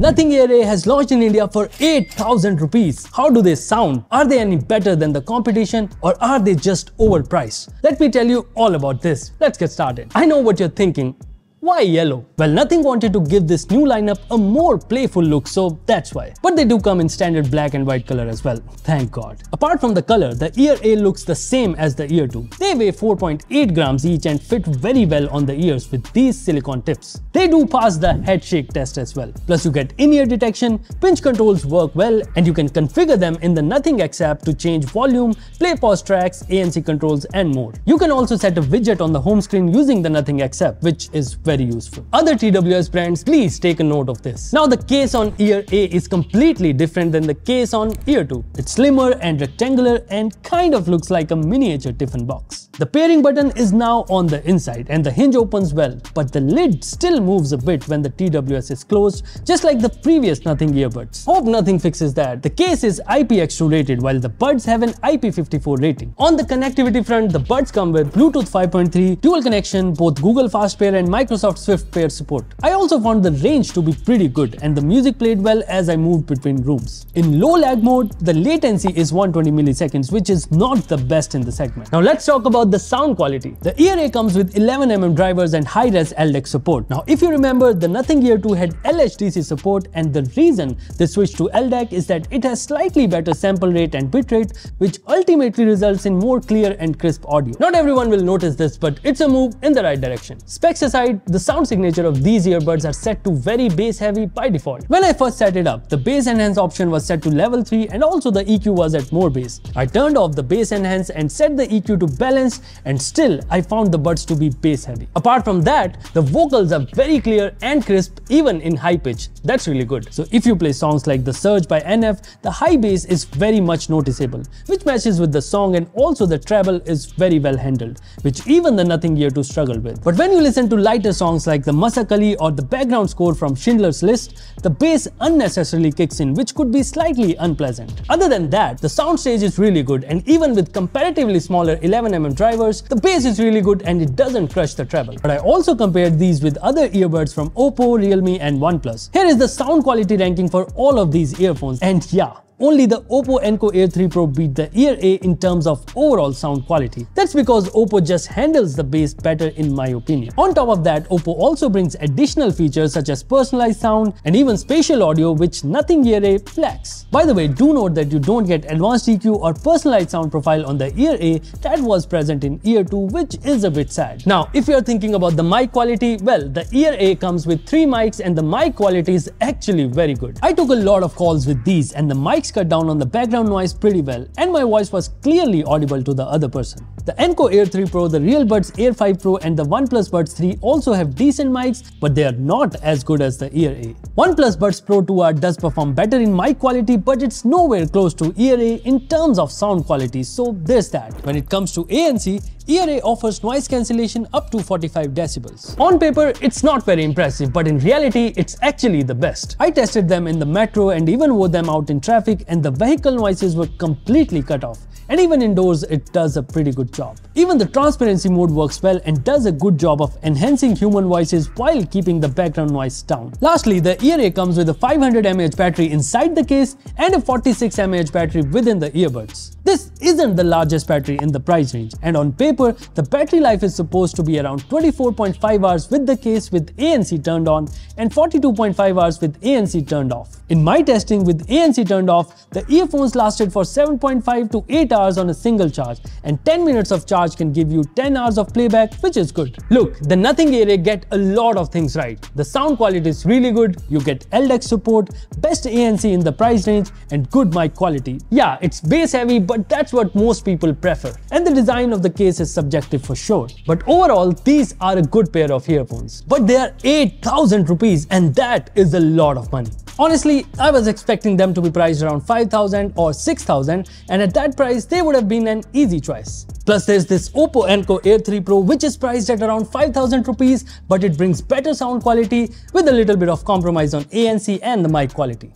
Nothing Ear A has launched in India for 8000 rupees. How do they sound? Are they any better than the competition or are they just overpriced? Let me tell you all about this. Let's get started. I know what you're thinking. Why yellow? Well, Nothing wanted to give this new lineup a more playful look, so that's why. But they do come in standard black and white color as well, thank god. Apart from the color, the Ear A looks the same as the Ear 2. They weigh 4.8 grams each and fit very well on the ears with these silicone tips. They do pass the head shake test as well. Plus you get in-ear detection, pinch controls work well, and you can configure them in the Nothing X app to change volume, play pause tracks, ANC controls, and more. You can also set a widget on the home screen using the Nothing X app, which is very very useful. Other TWS brands, please take a note of this. Now the case on Ear A is completely different than the case on Ear 2. It's slimmer and rectangular and kind of looks like a miniature tiffin box. The pairing button is now on the inside and the hinge opens well, but the lid still moves a bit when the TWS is closed, just like the previous Nothing earbuds. Hope nothing fixes that. The case is IPX2 rated while the buds have an IP54 rating. On the connectivity front, the buds come with Bluetooth 5.3, dual connection, both Google Fast Pair and Microsoft Swift Pair support. I also found the range to be pretty good and the music played well as I moved between rooms. In low lag mode, the latency is 120 milliseconds which is not the best in the segment. Now let's talk about the sound quality. The Ear A comes with 11mm drivers and high-res LDAC support. Now if you remember, the Nothing Ear 2 had LHDC support and the reason they switched to LDAC is that it has slightly better sample rate and bitrate which ultimately results in more clear and crisp audio. Not everyone will notice this but it's a move in the right direction. Specs aside, the sound signature of these earbuds are set to very bass heavy by default. When I first set it up, the bass enhance option was set to level 3 and also the EQ was at more bass. I turned off the bass enhance and set the EQ to balance and still I found the buds to be bass heavy. Apart from that, the vocals are very clear and crisp even in high pitch. That's really good. So if you play songs like The Search by NF, the high bass is very much noticeable, which matches with the song and also the treble is very well handled, which even the Nothing Ear 2 struggle with. But when you listen to lighter songs songs like the Masakali or the background score from Schindler's List, the bass unnecessarily kicks in which could be slightly unpleasant. Other than that, the soundstage is really good and even with comparatively smaller 11mm drivers, the bass is really good and it doesn't crush the treble. But I also compared these with other earbuds from Oppo, Realme and OnePlus. Here is the sound quality ranking for all of these earphones and yeah, only the Oppo Enco Air 3 Pro beat the Ear A in terms of overall sound quality. That's because Oppo just handles the bass better in my opinion. On top of that, Oppo also brings additional features such as personalized sound and even spatial audio which Nothing Ear A lacks. By the way, do note that you don't get advanced EQ or personalized sound profile on the Ear A that was present in Ear 2 which is a bit sad. Now, if you're thinking about the mic quality, well, the Ear A comes with three mics and the mic quality is actually very good. I took a lot of calls with these and the mic mics cut down on the background noise pretty well and my voice was clearly audible to the other person. The Enco Air 3 Pro, the Real RealBuds Air 5 Pro and the OnePlus Buds 3 also have decent mics but they are not as good as the Ear A. OnePlus Buds Pro 2R does perform better in mic quality but it's nowhere close to Ear A in terms of sound quality so there's that. When it comes to ANC, Ear A offers noise cancellation up to 45 decibels. On paper, it's not very impressive, but in reality, it's actually the best. I tested them in the metro and even wore them out in traffic and the vehicle noises were completely cut off and even indoors it does a pretty good job. Even the transparency mode works well and does a good job of enhancing human voices while keeping the background noise down. Lastly, the Ear A comes with a 500 mAh battery inside the case and a 46 mAh battery within the earbuds. This isn't the largest battery in the price range and on paper, the battery life is supposed to be around 24.5 hours with the case with ANC turned on and 42.5 hours with ANC turned off. In my testing with ANC turned off, the earphones lasted for 7.5 to 8 hours on a single charge and 10 minutes of charge can give you 10 hours of playback which is good. Look, the Nothing Ear get a lot of things right. The sound quality is really good, you get LDAC support, best ANC in the price range and good mic quality. Yeah, it's bass heavy but that's what most people prefer. And the design of the case is subjective for sure. But overall, these are a good pair of earphones. But they are 8000 rupees and that is a lot of money. Honestly, I was expecting them to be priced around 5000 or 6000 and at that price they would have been an easy choice. Plus there's this Oppo Enco Air 3 Pro which is priced at around 5000 rupees but it brings better sound quality with a little bit of compromise on ANC and the mic quality.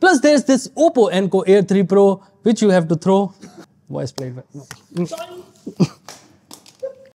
Plus there's this Oppo Enco Air 3 Pro which you have to throw. Voice playback. No.